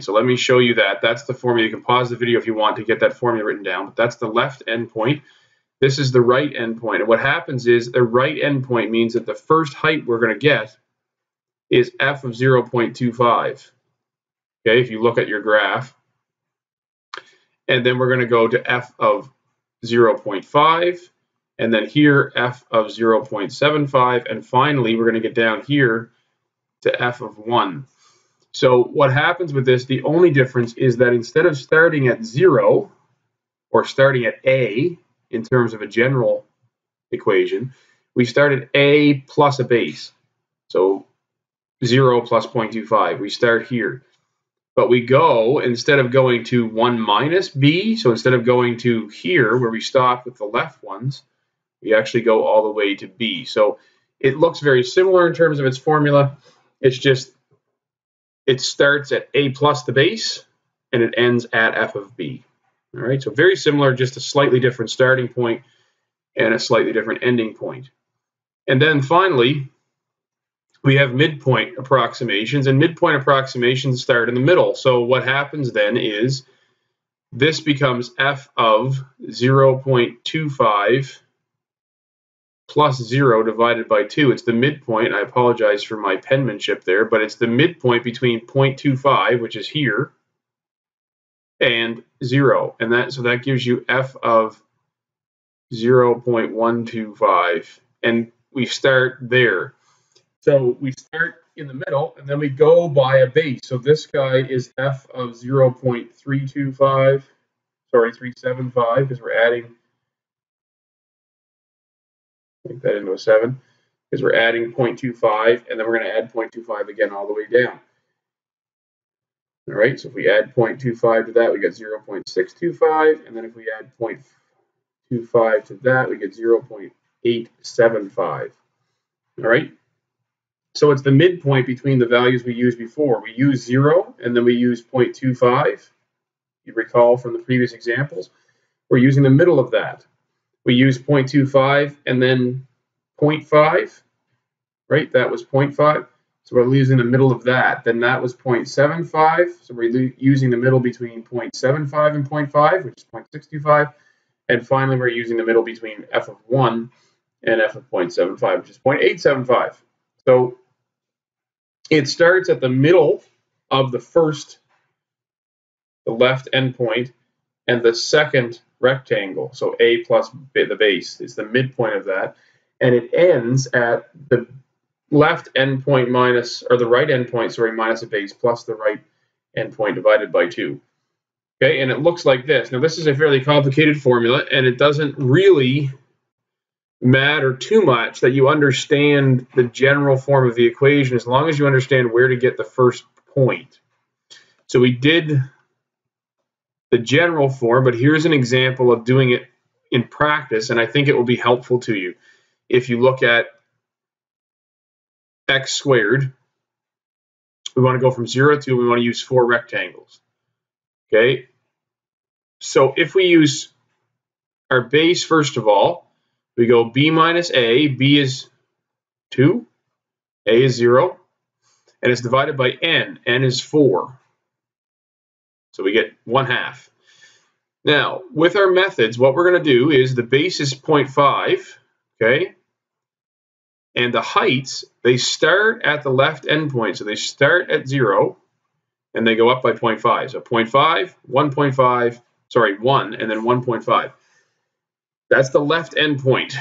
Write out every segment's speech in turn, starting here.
So let me show you that. That's the formula. You can pause the video if you want to get that formula written down. But that's the left endpoint. This is the right endpoint. And what happens is the right endpoint means that the first height we're going to get is f of 0.25. Okay, if you look at your graph. And then we're going to go to f of 0.5 and then here f of 0.75 and finally we're going to get down here to f of 1. So what happens with this, the only difference is that instead of starting at 0 or starting at a in terms of a general equation, we start at a plus a base. So 0 plus 0.25. We start here. But we go, instead of going to 1 minus b, so instead of going to here where we stop with the left ones, we actually go all the way to b. So it looks very similar in terms of its formula. It's just it starts at a plus the base and it ends at f of b. All right, so very similar, just a slightly different starting point and a slightly different ending point. And then finally, we have midpoint approximations, and midpoint approximations start in the middle. So what happens then is this becomes f of 0.25 plus 0 divided by 2. It's the midpoint. I apologize for my penmanship there, but it's the midpoint between 0.25, which is here, and 0. And that so that gives you f of 0.125. And we start there. So we start in the middle, and then we go by a base. So this guy is f of 0.325, sorry, 375, because we're adding, that into a 7, because we're adding 0.25, and then we're going to add 0.25 again all the way down. All right, so if we add 0.25 to that, we get 0.625, and then if we add 0.25 to that, we get 0.875. All right, so it's the midpoint between the values we used before. We use 0 and then we use 0.25. You recall from the previous examples. We're using the middle of that. We use 0.25 and then 0.5, right? That was 0.5. So we're using the middle of that. Then that was 0.75. So we're using the middle between 0.75 and 0.5, which is 0.625. And finally, we're using the middle between f of 1 and f of 0.75, which is 0.875. So it starts at the middle of the first, the left endpoint, and the second rectangle. So A plus the base is the midpoint of that. And it ends at the left endpoint minus, or the right endpoint, sorry, minus a base plus the right endpoint divided by 2. Okay, and it looks like this. Now, this is a fairly complicated formula, and it doesn't really matter too much that you understand the general form of the equation as long as you understand where to get the first point. So we did the general form, but here's an example of doing it in practice, and I think it will be helpful to you. If you look at x squared, we want to go from 0 to, we want to use four rectangles. Okay, so if we use our base first of all, we go b minus a, b is 2, a is 0, and it's divided by n, n is 4. So we get 1 half. Now, with our methods, what we're going to do is the base is 0.5, okay? And the heights, they start at the left endpoint. So they start at 0, and they go up by 0.5. So 0.5, 1.5, sorry, 1, and then 1.5. That's the left endpoint.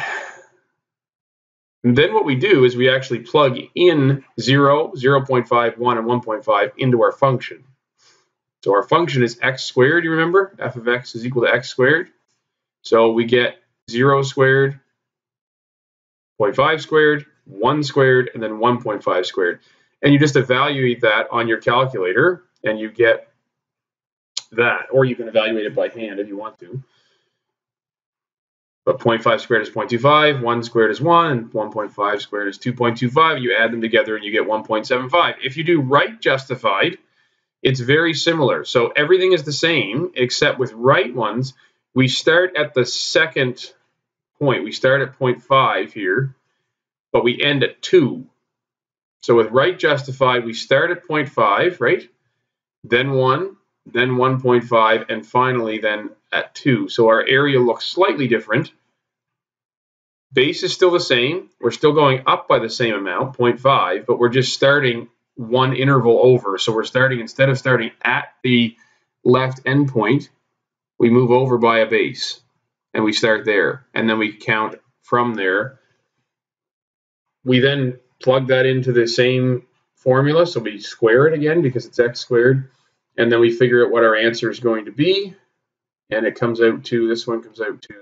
And then what we do is we actually plug in 0, 0 0.5, 1, and 1.5 into our function. So our function is x squared, you remember? f of x is equal to x squared. So we get 0 squared, 0.5 squared, 1 squared, and then 1.5 squared. And you just evaluate that on your calculator, and you get that. Or you can evaluate it by hand if you want to. But 0.5 squared is 0.25, 1 squared is 1, and 1.5 squared is 2.25. You add them together and you get 1.75. If you do right justified, it's very similar. So everything is the same, except with right ones, we start at the second point. We start at 0.5 here, but we end at 2. So with right justified, we start at 0.5, right? then 1, then 1.5, and finally then at 2. So our area looks slightly different. Base is still the same. We're still going up by the same amount, 0.5, but we're just starting one interval over. So we're starting, instead of starting at the left endpoint, we move over by a base and we start there. And then we count from there. We then plug that into the same formula. So we square it again because it's x squared. And then we figure out what our answer is going to be. And it comes out to, this one comes out to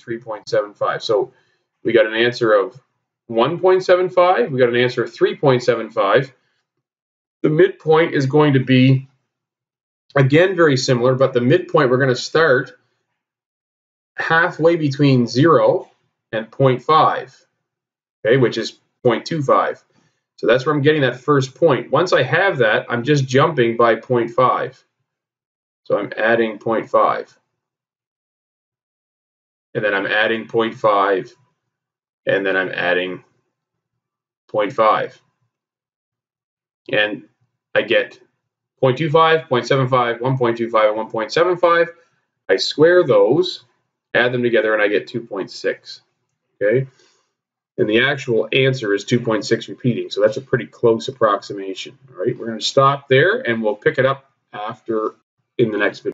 3.75. So we got an answer of 1.75. We got an answer of 3.75. The midpoint is going to be, again, very similar, but the midpoint we're going to start halfway between 0 and 0.5, okay, which is 0.25. So that's where I'm getting that first point. Once I have that, I'm just jumping by 0.5. So I'm adding 0.5. And then I'm adding 0.5. And then I'm adding 0.5. And I get 0.25, 0.75, 1.25, and 1.75. I square those, add them together, and I get 2.6. Okay? And the actual answer is 2.6 repeating, so that's a pretty close approximation. All right, we're going to stop there, and we'll pick it up after in the next video.